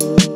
you